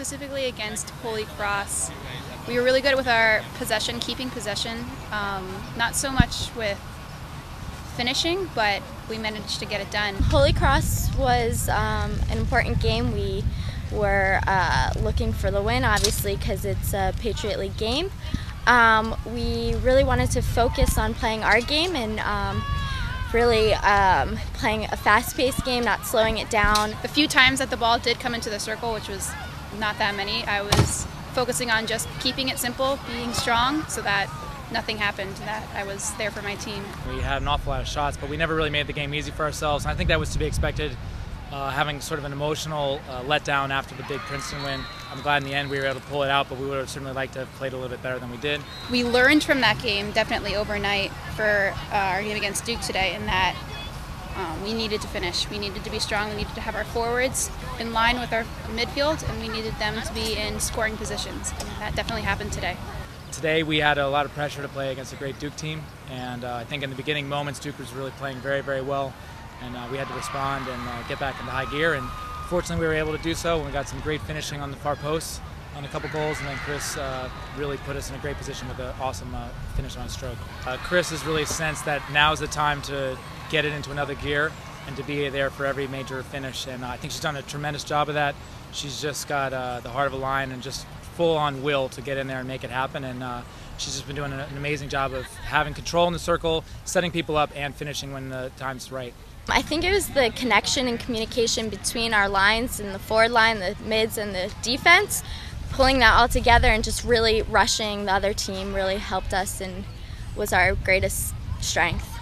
against Holy Cross. We were really good with our possession, keeping possession. Um, not so much with finishing, but we managed to get it done. Holy Cross was um, an important game. We were uh, looking for the win, obviously, because it's a Patriot League game. Um, we really wanted to focus on playing our game and um, really um, playing a fast-paced game, not slowing it down. The few times that the ball did come into the circle, which was not that many, I was focusing on just keeping it simple, being strong, so that nothing happened, that I was there for my team. We had an awful lot of shots, but we never really made the game easy for ourselves. And I think that was to be expected, uh, having sort of an emotional uh, letdown after the big Princeton win. I'm glad in the end we were able to pull it out, but we would have certainly liked to have played a little bit better than we did. We learned from that game definitely overnight for uh, our game against Duke today, in that um, we needed to finish. We needed to be strong. We needed to have our forwards in line with our midfield, and we needed them to be in scoring positions. And that definitely happened today. Today we had a lot of pressure to play against a great Duke team, and uh, I think in the beginning moments Duke was really playing very, very well, and uh, we had to respond and uh, get back into high gear. And fortunately, we were able to do so. And we got some great finishing on the far post on a couple goals, and then Chris uh, really put us in a great position with an awesome uh, finish on a stroke. Uh, Chris has really sensed that now is the time to get it into another gear and to be there for every major finish, and I think she's done a tremendous job of that. She's just got the heart of a lion and just full on will to get in there and make it happen. And uh, she's just been doing an amazing job of having control in the circle, setting people up, and finishing when the time's right. I think it was the connection and communication between our lines and the forward line, the mids, and the defense. Pulling that all together and just really rushing the other team really helped us and was our greatest strength.